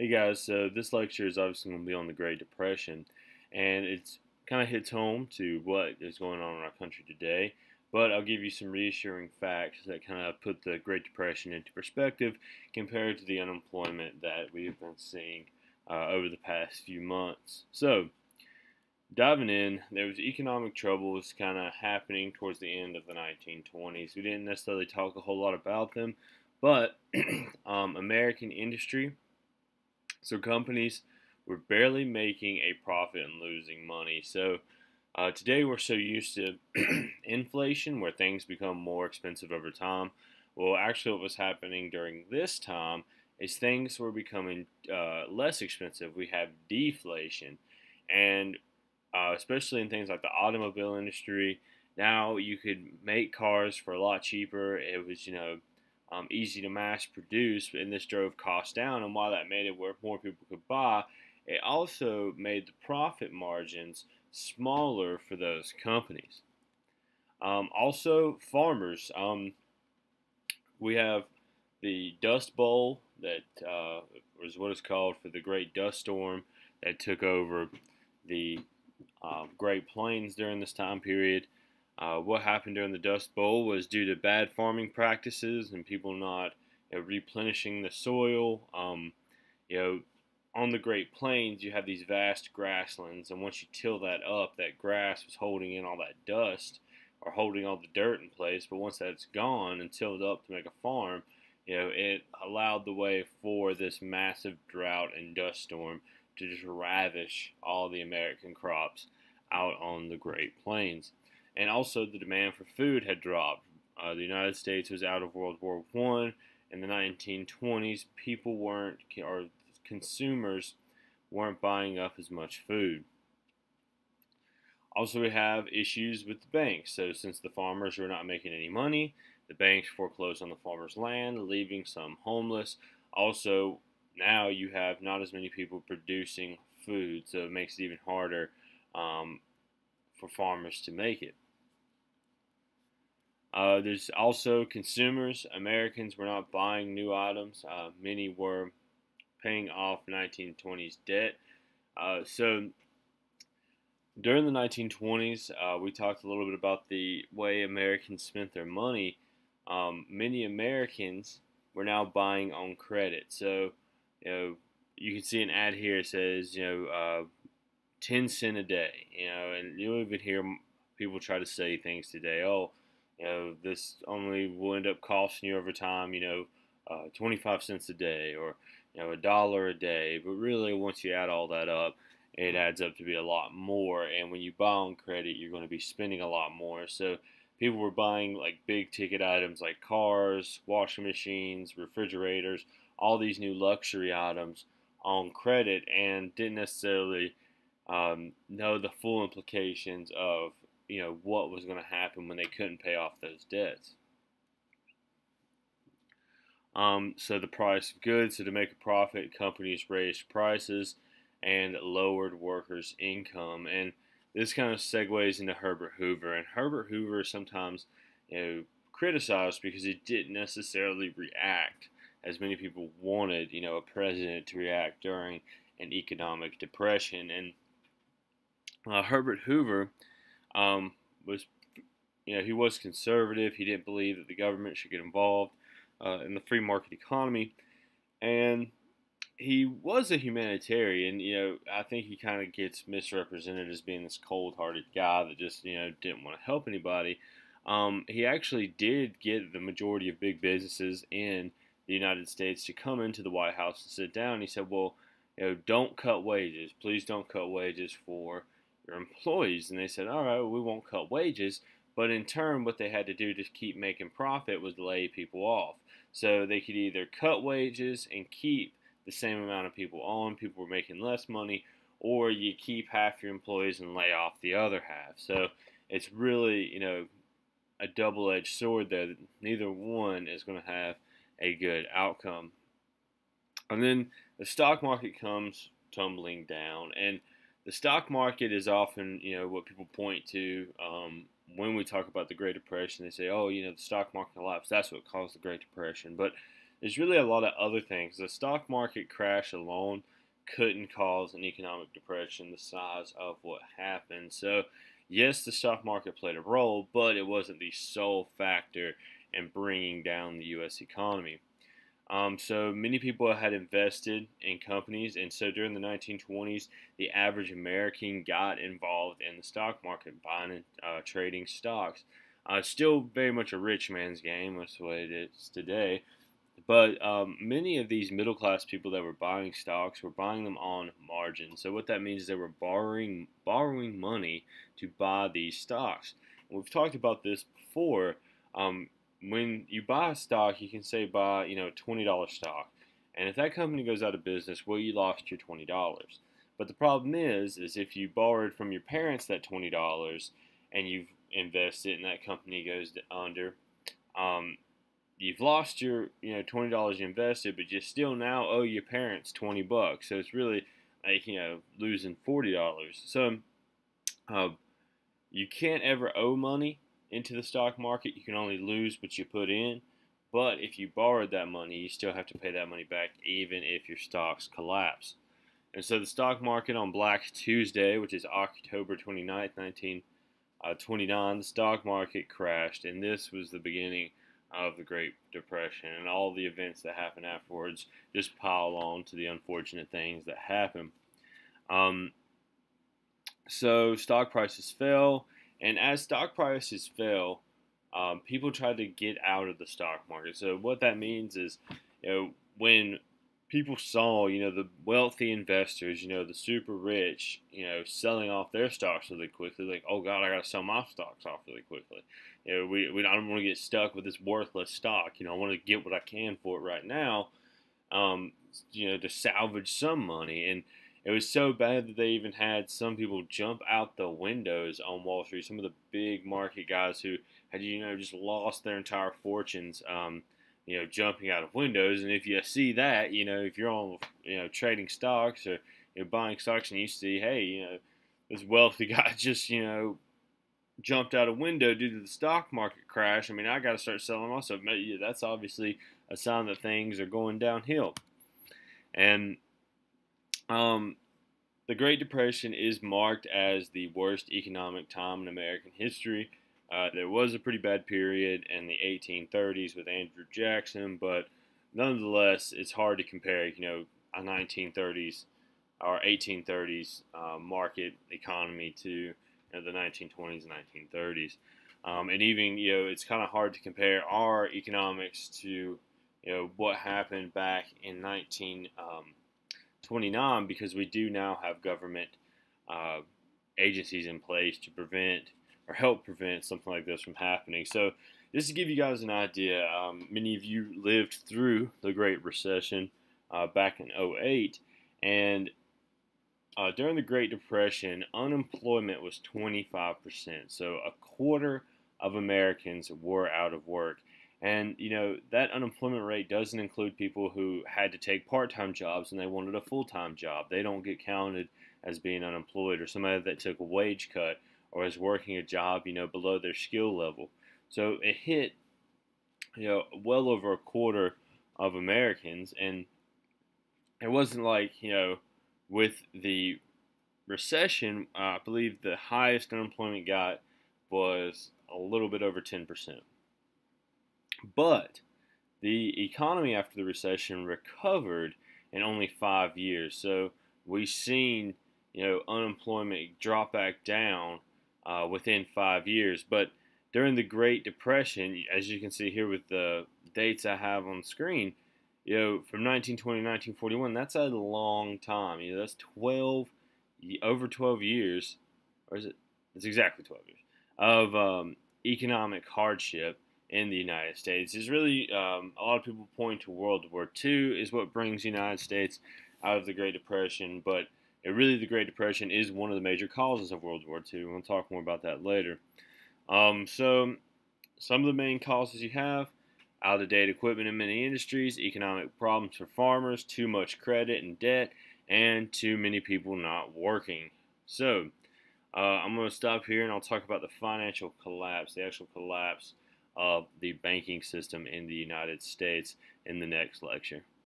Hey guys, so this lecture is obviously going to be on the Great Depression, and it's kind of hits home to what is going on in our country today. But I'll give you some reassuring facts that kind of put the Great Depression into perspective compared to the unemployment that we've been seeing uh, over the past few months. So, diving in, there was economic troubles kind of happening towards the end of the 1920s. We didn't necessarily talk a whole lot about them, but um, American industry so companies were barely making a profit and losing money. So uh, today we're so used to inflation where things become more expensive over time. Well, actually, what was happening during this time is things were becoming uh, less expensive. We have deflation, and uh, especially in things like the automobile industry, now you could make cars for a lot cheaper. It was, you know, um, easy to mass produce, and this drove costs down. And while that made it where more people could buy, it also made the profit margins smaller for those companies. Um, also, farmers. Um, we have the Dust Bowl that uh, was what it's called for the Great Dust Storm that took over the uh, Great Plains during this time period. Uh, what happened during the Dust Bowl was due to bad farming practices and people not you know, replenishing the soil. Um, you know, on the Great Plains, you have these vast grasslands, and once you till that up, that grass was holding in all that dust or holding all the dirt in place. But once that's gone and tilled up to make a farm, you know, it allowed the way for this massive drought and dust storm to just ravish all the American crops out on the Great Plains and also the demand for food had dropped. Uh, the United States was out of World War One. In the 1920s, people weren't, or consumers weren't buying up as much food. Also, we have issues with the banks. So, since the farmers were not making any money, the banks foreclosed on the farmers' land, leaving some homeless. Also, now you have not as many people producing food, so it makes it even harder um, for farmers to make it. Uh, there's also consumers. Americans were not buying new items. Uh, many were paying off 1920s debt. Uh, so during the 1920s, uh, we talked a little bit about the way Americans spent their money. Um, many Americans were now buying on credit. So, you know, you can see an ad here that says, you know, uh, 10 cent a day, you know, and you'll even hear people try to say things today. Oh, you know, this only will end up costing you over time, you know, uh, 25 cents a day or, you know, a dollar a day. But really, once you add all that up, it adds up to be a lot more. And when you buy on credit, you're going to be spending a lot more. So people were buying like big ticket items like cars, washing machines, refrigerators, all these new luxury items on credit and didn't necessarily um, know the full implications of you know what was going to happen when they couldn't pay off those debts. Um, so the price of goods, so to make a profit, companies raised prices and lowered workers' income, and this kind of segues into Herbert Hoover. And Herbert Hoover sometimes, you know, criticized because he didn't necessarily react as many people wanted, you know, a president to react during an economic depression. And uh, Herbert Hoover um, was, you know, he was conservative. He didn't believe that the government should get involved uh, in the free market economy, and he was a humanitarian. You know, I think he kind of gets misrepresented as being this cold-hearted guy that just, you know, didn't want to help anybody. Um, he actually did get the majority of big businesses in the United States to come into the White House and sit down. He said, "Well, you know, don't cut wages. Please don't cut wages for." Your employees. And they said, all right, we won't cut wages. But in turn, what they had to do to keep making profit was lay people off. So they could either cut wages and keep the same amount of people on, people were making less money, or you keep half your employees and lay off the other half. So it's really, you know, a double edged sword there. Neither one is going to have a good outcome. And then the stock market comes tumbling down. And the stock market is often, you know, what people point to um, when we talk about the Great Depression. They say, oh, you know, the stock market collapsed. That's what caused the Great Depression. But there's really a lot of other things. The stock market crash alone couldn't cause an economic depression the size of what happened. So, yes, the stock market played a role, but it wasn't the sole factor in bringing down the U.S. economy. Um, so many people had invested in companies, and so during the 1920s, the average American got involved in the stock market, buying and uh, trading stocks. Uh, still very much a rich man's game, that's the way it is today. But um, many of these middle class people that were buying stocks were buying them on margin. So what that means is they were borrowing borrowing money to buy these stocks. And we've talked about this before. Um, when you buy a stock, you can say buy you know twenty dollar stock, and if that company goes out of business, well you lost your twenty dollars. But the problem is, is if you borrowed from your parents that twenty dollars and you've invested and that company goes under, um, you've lost your you know twenty dollars you invested, but you still now owe your parents twenty bucks. So it's really like you know losing forty dollars. So uh, you can't ever owe money into the stock market. You can only lose what you put in. But if you borrowed that money, you still have to pay that money back, even if your stocks collapse. And so the stock market on Black Tuesday, which is October 29th, 1929, uh, the stock market crashed, and this was the beginning of the Great Depression, and all the events that happened afterwards just pile on to the unfortunate things that happened. Um, so stock prices fell, and as stock prices fell, um, people tried to get out of the stock market. So what that means is, you know, when people saw, you know, the wealthy investors, you know, the super rich, you know, selling off their stocks really quickly, like, oh God, I got to sell my stocks off really quickly. You know, we, we I don't want to get stuck with this worthless stock. You know, I want to get what I can for it right now, um, you know, to salvage some money. And it was so bad that they even had some people jump out the windows on Wall Street. Some of the big market guys who had, you know, just lost their entire fortunes. Um, you know, jumping out of windows. And if you see that, you know, if you're on, you know, trading stocks or you know, buying stocks and you see, hey, you know, this wealthy guy just, you know, jumped out a window due to the stock market crash. I mean, I got to start selling myself. That's obviously a sign that things are going downhill. And um, the Great Depression is marked as the worst economic time in American history. Uh, there was a pretty bad period in the 1830s with Andrew Jackson, but nonetheless, it's hard to compare, you know, a 1930s or 1830s uh, market economy to you know, the 1920s and 1930s. Um, and even, you know, it's kind of hard to compare our economics to, you know, what happened back in 1929 um, because we do now have government uh, agencies in place to prevent or help prevent something like this from happening. So, just to give you guys an idea, um, many of you lived through the Great Recession uh, back in 08, and uh, during the Great Depression, unemployment was 25%. So, a quarter of Americans were out of work. And, you know, that unemployment rate doesn't include people who had to take part time jobs and they wanted a full time job. They don't get counted as being unemployed, or somebody that took a wage cut or is working a job, you know, below their skill level. So it hit, you know, well over a quarter of Americans, and it wasn't like, you know, with the recession, uh, I believe the highest unemployment got was a little bit over 10%. But the economy after the recession recovered in only five years. So we've seen, you know, unemployment drop back down uh, within five years. But during the Great Depression, as you can see here with the dates I have on screen, you know, from 1920 to 1941, that's a long time. You know, that's 12, over 12 years, or is it? It's exactly 12 years of um, economic hardship in the United States. Is really um, a lot of people point to World War II is what brings the United States out of the Great Depression, but it really, the Great Depression is one of the major causes of World War II. We'll talk more about that later. Um, so, some of the main causes you have out of date equipment in many industries, economic problems for farmers, too much credit and debt, and too many people not working. So, uh, I'm going to stop here and I'll talk about the financial collapse, the actual collapse of the banking system in the United States in the next lecture.